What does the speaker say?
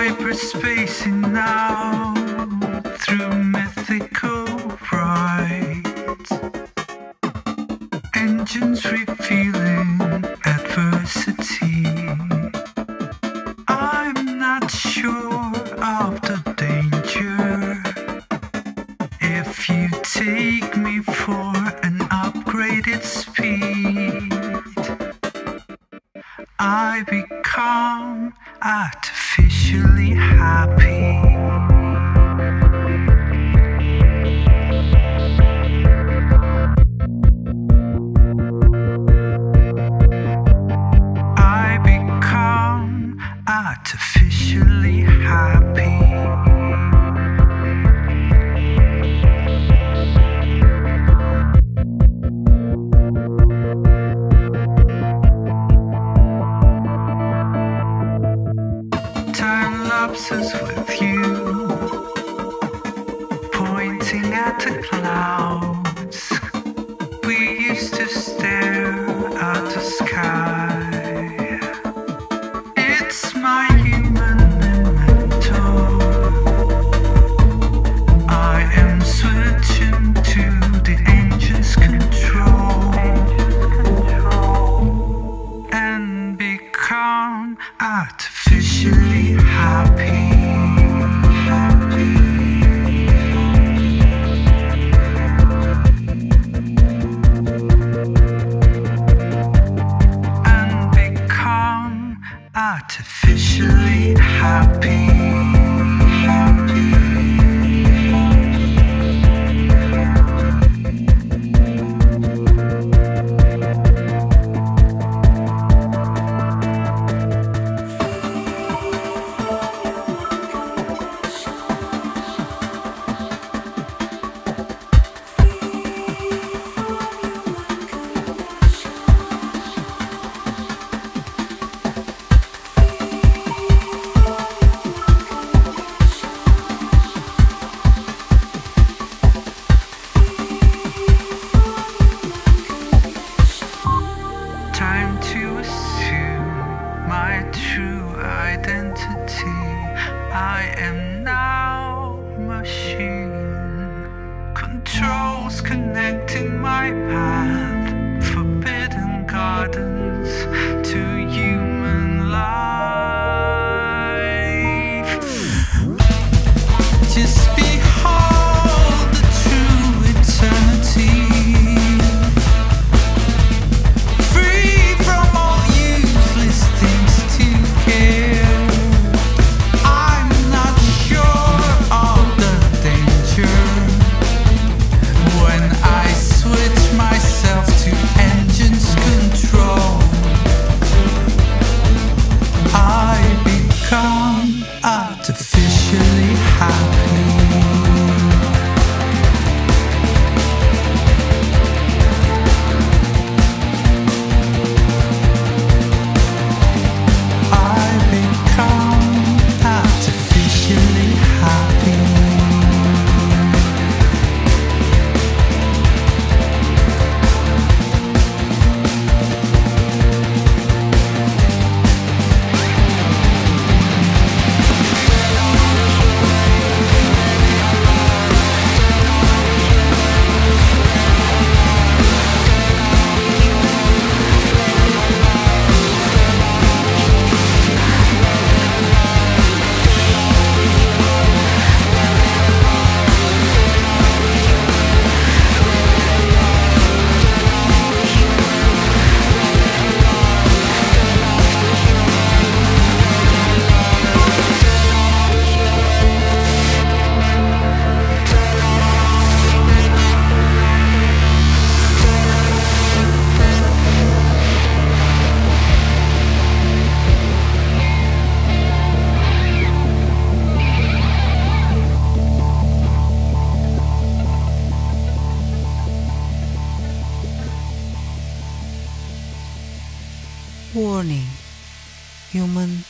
hyperspacing now through mythical rides. Engines revealing adversity. I'm not sure of the danger. If you take me for an upgraded speed, I become artificially With you, pointing at the clouds. We used to stare at the sky. It's my human. I am switching to the engine's control and become happy. Human.